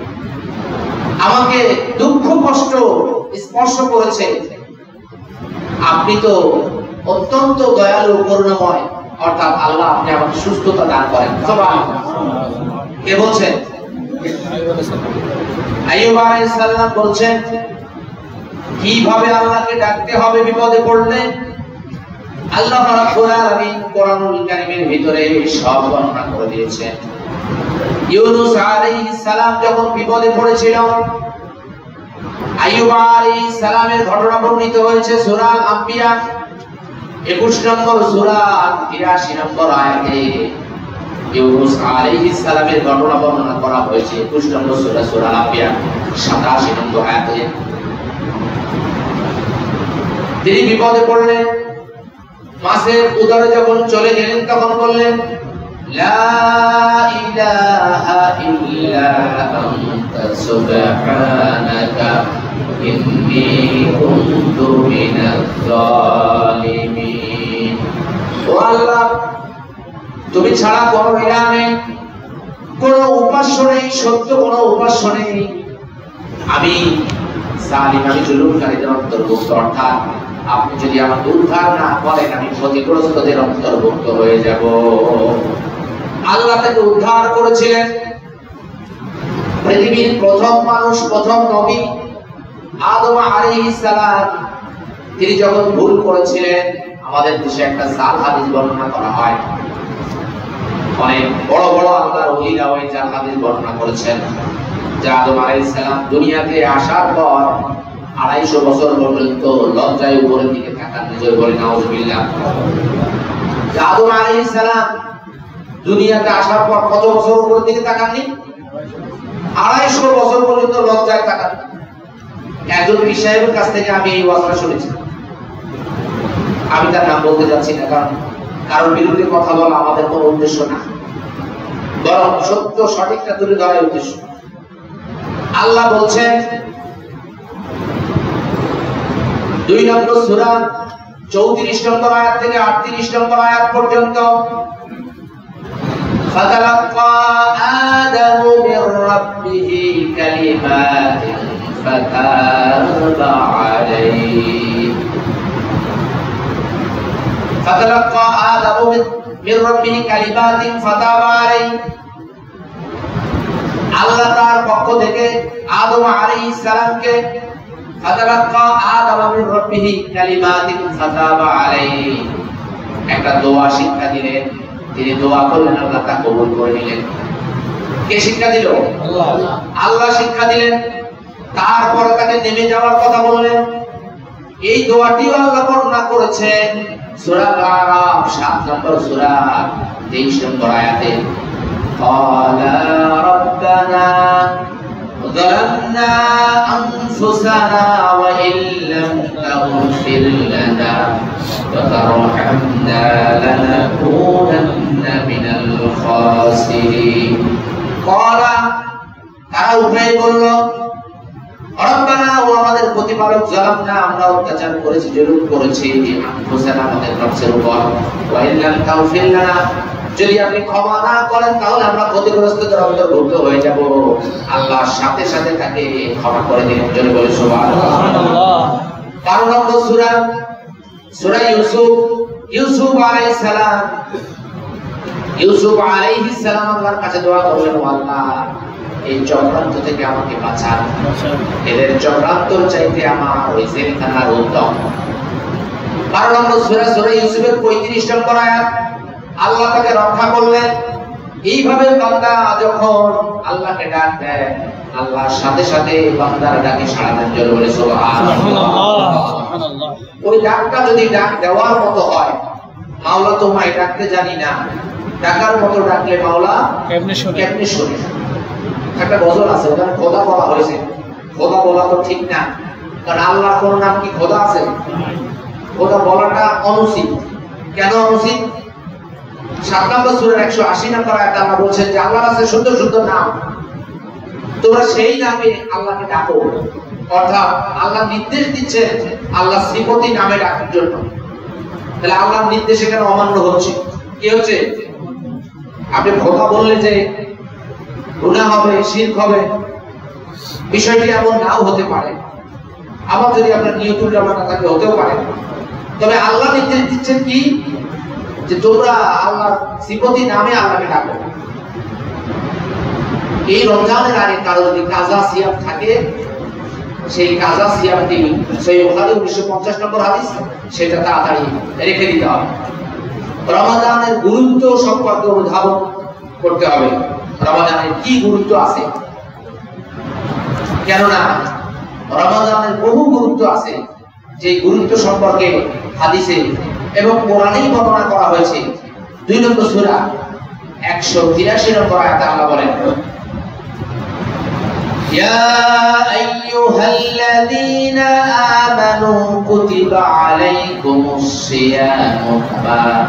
আমাকে দুঃখ, কষ্ট স্পর্শ করেছে। আপনি তো অত্যন্ত দয়ালু, করুণাময়। অর্থাৎ আল্লাহ আপনি আমাকে সুস্থতা দান করেন। কে বলছেন? আইয়ুব বলছেন, কীভাবে আল্লাহকে ডাকতে হবে বিপদে পড়লে? আল্লাহ রাব্বুল আলামিন কোরআনুল কারীমের ভিতরে সব বর্ণনা করে দিয়েছেন। ইউনুস আলাইহিস সালাম যখন বিপদে পড়েছিল, আইয়ুব আলাইহিস সালামের ঘটনা বর্ণিত হয়েছে সূরা আম্বিয়া 21 নম্বর সূরা 83 নম্বর আয়াতে। ইউনুস আলাইহিস সালামের ঘটনা বর্ণনা করা হয়েছে 21 নম্বর সূরা সূরা আম্বিয়া 87 নম্বর আয়াতে। তিনি বিপদে পড়লেন মাছের উদারে যখন চলে গেলেন, তখন বললেন ইলাহা ইল্লা আনতা সুবহানাকা ইন্নী কুনতু মিনাজ জালিমিন ও আল্লাহ, তুমি ছাড়া কোনো ইলাহ নেই, কোনো উপাস্য নেই, সত্য কোনো উপাস্য নেই। আমি জালিম, আমি জুলুমকারীদের অন্তর্ভুক্ত, অর্থাৎ আপনি যদি আমাকে উদ্ধার না করেন, আমি ক্ষতিগ্রস্তদের অন্তর্ভুক্ত হয়ে যাব। আল্লাহ তাকে উদ্ধার করেছিলেন। পৃথিবীর প্রথম মানুষ, প্রথম নবী আদম আলাইহিস সালাম। তিনি যখন ভুল করেছিলেন, আমাদের দেশে একটা জাল হাদিস বর্ণনা করা হয়। অনেক বড় বড় আল্লাহর ওলিরাও এই জাল হাদিস বর্ণনা করেছেন, যে আদম আলাইহিস সালাম দুনিয়াতে আসার পর আড়াইশো বছর পর্যন্ত লজ্জায় উপরের দিকে থাকার নিজের বলে নাউজুবিল্লাহ আদম আলাইহিস সালাম দুনিয়াতে আসার পর কত বছর উপরের দিকে তাকাননি? আড়াইশো বছর পর্যন্ত লজ্জায় তাকান একজন পীর কাছ থেকে আমি এই ওয়াজটা শুনেছি। আমি তার নাম বলতে যাচ্ছি না, কারণ কারোর বিরুদ্ধে কথা বলা আমাদের কোনো উদ্দেশ্য না। বরং সত্য সঠিকটা তুলে ধরার উদ্দেশ্য। আল্লাহ বলছেন, দুই নম্বর সূরা চৌত্রিশ নম্বর আয়াত থেকে আটত্রিশ নম্বর আয়াত পর্যন্ত فتلقى آدم من ربه كلمات فتاب عليه فتلقى آدم من من ربه كلمات فتاب عليه আল্লাহ তার পক্ষ থেকে আদম আলাইহিস সালামকে ফাতালাক্কা আদম মিন রাব্বিহি কালিমাতিন ফাতাবা আলাইহি একটা দোয়া শিক্ষা দিলেন তিনি দোয়া করলেন আল্লাহ তা কবুল করে নিলেন কে শিক্ষা দিল আল্লাহ আল্লাহ শিক্ষা দিলেন তারপরে তাকে নেমে যাওয়ার কথা বললেন এই দোয়াটিও আল্লাহ বর্ণনা করেছেন সূরা আরাফ 7 নম্বর সূরা 23 নম্বর আয়াতে قال ربنا ظلمنا أنفسنا وإن لم تغفر لنا وترحمنا لنكونن من الخاسرين. قال أو بيت الله রব্বানা ও আমাদের প্রতিপালক জালামনা আমরা অত্যাচার করেছি, জুলুম করেছি। আনফুসানা আমাদের নফসের উপর। ওয়া ইল্লাম লানা। যদি আপনি ক্ষমা না করেন, তাহলে আমরা ক্ষতিগ্রস্তদের অন্তর্ভুক্ত হয়ে যাব। আল্লাহর সাথে সাথে তাকে ক্ষমা করে দিলেন জোরে বলে সুবহানাল্লাহ। আল্লাহ বারো নম্বর সূরা সূরা ইউসুফ। ইউসুফ আলাইহিস সালাম। ইউসুফ আলাইহিস সালাম আল্লাহর কাছে দোয়া করলেন আল্লাহ এই চক্রান্ত থেকে আমাকে বাঁচান। এদের চক্রান্তর চাইতে আমার ওই জেলখানার উত্তম। বারো নম্বর সূরা সূরা ইউসুফের পঁয়ত্রিশ নম্বর আয়াত আল্লাহ তাকে রক্ষা করলেন। এইভাবে বান্দা যখন আল্লাহকে ডাক দেয় আল্লাহর সাথে সাথে বান্দার ডাকে সাড়া দেন জোরে বলে ওই ডাকটা যদি ডাক দেওয়ার মতো হয় মাওলা তোমায় ডাকতে জানি না। ডাকার মতো ডাকলে মাওলা কেমনে শুনে? একটা গজল আছে, ওখানে খোদা বলা হয়েছে। খোদা বলা তো ঠিক না। কারণ আল্লাহর কোন নাম কি খোদা আছে? খোদা বলাটা অনুচিত। কেন অনুচিত? সাত নম্বর সুরের একশো আশি নম্বর আয়াতে আল্লাহ বলছেন যে আছে সুন্দর সুন্দর নাম। তোমরা সেই নামে আল্লাহকে ডাকো। অর্থাৎ আল্লাহ নির্দেশ দিচ্ছে আল্লাহ শ্রীপতি নামে ডাকার জন্য। তাহলে আল্লাহর নির্দেশ এখানে অমান্য হচ্ছে। কি হচ্ছে? আপনি খোদা বললে যে গুনাহ হবে, শিরক হবে, বিষয়টি এমন নাও হতে পারে। আবার যদি আপনার নিয়তুল জামানা থাকে হতেও পারে। তবে আল্লাহ নির্দেশ দিচ্ছেন কি? যে তোমরা আল্লাহর শ্রীপতি নামে আল্লাহকে ডাকো। এই রমজানের আগে কারও যদি কাজা সিয়াম থাকে, সেই কাজা সিয়ামটি সেই ওখানে উনিশশো পঞ্চাশ নম্বর হাদিস, সেটা তাড়াতাড়ি রেখে দিতে হবে। রমাদানের গুরুত্ব সম্পর্কে অনুধাবন করতে হবে। রমাদানের কি গুরুত্ব আছে কেননা রমাদানের বহু গুরুত্ব আছে যে গুরুত্ব সম্পর্কে হাদিসে এবং কোরআনেই বর্ণনা করা হয়েছে দুই নম্বর সূরা 183 নম্বর আয়াতে আল্লাহ বলেন يا أيها الذين آمنوا كتب عليكم الصيام كما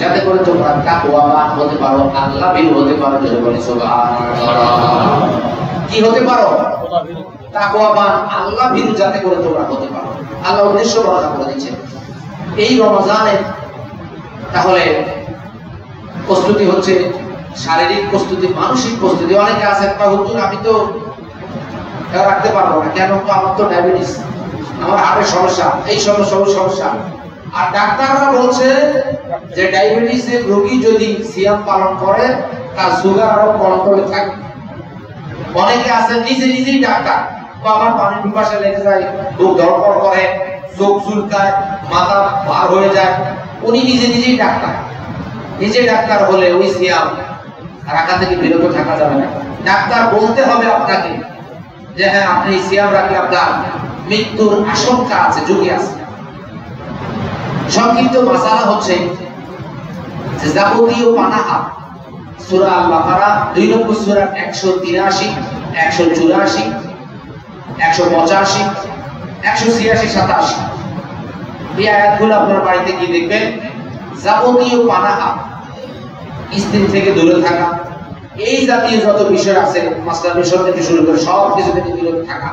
যাতে করে তোমরা হতে পারো, আল্লাহ হতে পারো বলি কি হতে পারো? আল্লাহ যাতে করে তোমরা হতে পারো। আল্লাহ উদ্দেশ্য বর্ণনা করে এই রমজানে তাহলে প্রস্তুতি হচ্ছে শারীরিক প্রস্তুতি, মানসিক প্রস্তুতি। অনেকে আছে একটা হুজুর, আমি তো রাখতে পারব না। কেন? তো আমার তো ডায়াবেটিস, আমার হার্টের সমস্যা, এই সমস্যা সমস্যা। আর ডাক্তাররা বলছে যে ডায়াবেটিস এর রোগী যদি সিয়াম পালন করে, তার সুগার আরও কন্ট্রোলে থাকে। অনেকে আছে, নিজে নিজেই ডাক্তার। আমার পানি পিপাসা লেগে যায় বুক ধড়ফড় করে, চোখ চুলকায়, মাথা বার হয়ে যায়। উনি নিজে নিজেই ডাক্তার। নিজে ডাক্তার হলে ওই সিয়াম রাখা থেকে বিরত থাকা যাবে না। ডাক্তার বলতে হবে আপনাকে যে হ্যাঁ আপনি সিয়াম রাখলে আপনার মৃত্যুর আশঙ্কা আছে, ঝুঁকি আছে। সংক্ষিপ্ত মাসালা হচ্ছে। যাবতীয় পানাহা সূরা আল বাকারা দুই নম্বর সূরা 183 184 185 186 87 এই আয়াতগুলো আপনার বাড়িতে গিয়ে দেখবেন। যাবতীয় পানাহা স্ত্রী থেকে দূরে থাকা। এই জাতীয় যত বিষয় আছে মাস্টার বিষয় থেকে শুরু করে সব কিছু থেকে বিরত থাকা।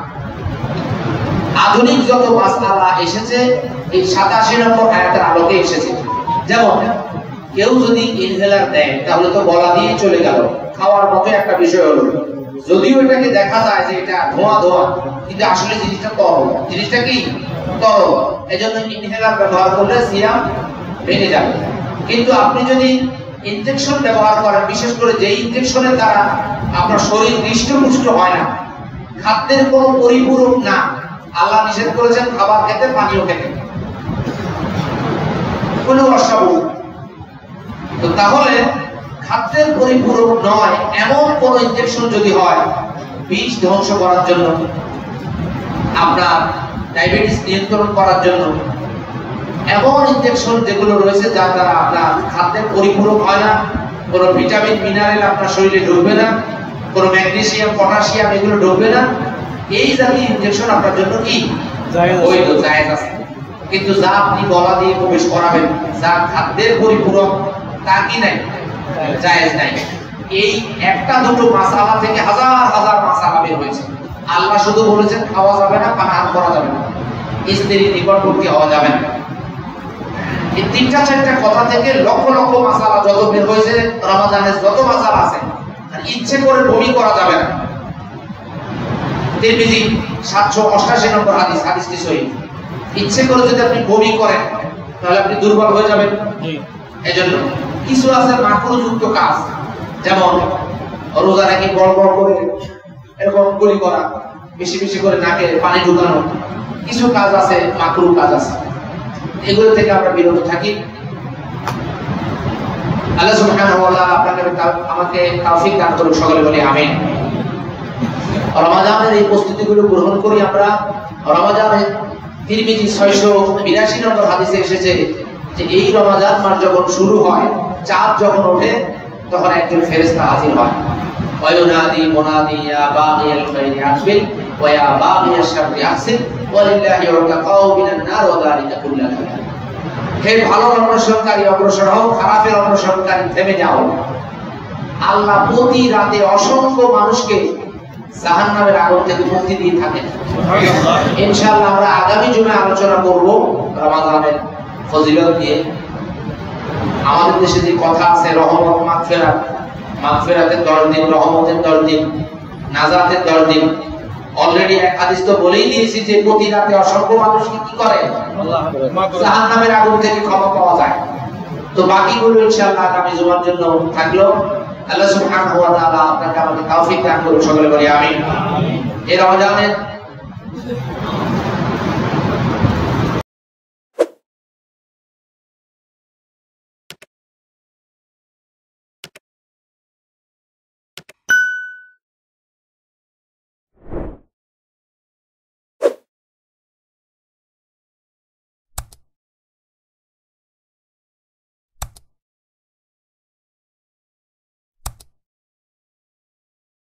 আধুনিক যত মাসআলা এসেছে, এই সাতাশি নম্বর আয়াতের আলোকে এসেছে। যেমন, কেউ যদি ইনহেলার দেয়, তাহলে তো গলা দিয়ে চলে গেল। খাওয়ার মতো একটা বিষয় হলো, যদিও এটাকে দেখা যায় যে এটা ধোঁয়া ধোঁয়া, কিন্তু আসলে জিনিসটা তরল। জিনিসটা কি? তরল। এজন্য ইনহেলার ব্যবহার করলে সিয়াম ভেঙে যাবে। কিন্তু আপনি যদি ইনজেকশন ব্যবহার করেন, বিশেষ করে যে ইনজেকশনের দ্বারা আপনার শরীর হৃষ্টপুষ্ট হয় না, খাদ্যের কোনো পরিপূরক না আল্লাহ নিষেধ করেছেন, খাবার খেতে পানীয় খেতে। কোনো অস্বাভাবিক তো তাহলে খাদ্যের পরিপূরক নয়, এমন কোন ইনজেকশন যদি হয়, বিষ ধ্বংস করার জন্য আপনার ডায়াবেটিস নিয়ন্ত্রণ করার জন্য, এমন ইনজেকশন যেগুলো রয়েছে যার দ্বারা আপনার খাদ্যের পরিপূরক হয় না, কোনো ভিটামিন মিনারেল আপনার শরীরে ঢুকবে না, কোনো ম্যাগনেসিয়াম পটাশিয়াম এগুলো ঢুকবে না এই জাতীয় ইনজেকশন আপনার জন্য কি? বৈধ জায়েজ আছে। কিন্তু যা আপনি গলা দিয়ে প্রবেশ করাবেন যা খাদ্যের পরিপূরক তা কি নাই? জায়েজ। নাই। এই একটা দুটো মাসালা থেকে হাজার হাজার মাসালা বের হয়েছে। আল্লাহ শুধু বলেছেন খাওয়া যাবে না পান করা যাবে না। স্ত্রী নিকটবর্তী হওয়া যাবে না। এই তিনটা চারটা কথা থেকে লক্ষ লক্ষ মাসালা যত বের হয়েছে রমাজানের যত মাসালা আছে আর ইচ্ছে করে বমি করা যাবে না। তিরমিজি সাতশো অষ্টাশি নম্বর হাদিস হাদিসটি সহি। ইচ্ছে করে যদি আপনি বমি করেন তাহলে আপনি দুর্বল হয়ে যাবেন। জি। এজন্য কিছু আছে মাকরুযুক্ত কাজ যেমন রোজা নাকি বড় বড় করে এরকম গুলি করা বেশি বেশি করে নাকে পানি ঢুকানো কিছু কাজ আছে মাকরু কাজ আছে। এগুলো থেকে আমরা বিরত থাকি। আল্লাহ সুবহানাহু ওয়া তাআলা আপনাকে আমাকে তৌফিক দান করুন সকলে বলি আমিন। রমাজানের এই প্রস্তুতিগুলো গ্রহণ করি আমরা রমাজানে তিরমিজি ছয়শো বিরাশি নম্বর হাদিসে এসেছে যে এই রমাজান মাস যখন শুরু হয় চাঁদ যখন ওঠে তখন একজন ফেরেশতা হাজির হয় وينادي منادي يا باغي الخير أقبل ويا باغي الشر أحسن ولله عتقاء من النار وذلك كل ليلة হে ভালো অগ্রসরকারী অগ্রসর হও খারাপের অগ্রসরকারী থেমে যাও আল্লাহ প্রতি রাতে অসংখ্য মানুষকে জাহান্নামের আগুন থেকে মুক্তি দিয়ে থাকেন। ইনশাআল্লাহ আমরা আগামী জুমে আলোচনা করব রমাদানের ফজিলত নিয়ে। আমাদের দেশে যে কথা আছে, রহমত মাগফিরাত মাগফিরাতের দশ দিন, রহমতের দশ দিন, নাজাতের দশ দিন। অলরেডি এক হাদিস তো বলেই দিয়েছি যে প্রতি রাতে অসংখ্য মানুষ কি করে? জাহান্নামের আগুন থেকে ক্ষমা পাওয়া যায়। তো বাকিগুলো ইনশাআল্লাহ আগামী জুমার জন্য থাকল। আল্লাহ সুবহানাহু ওয়া তাআলা আপনাকে আমাকে তৌফিক দান করুন সকলে বলি আমিন। এই রমজানের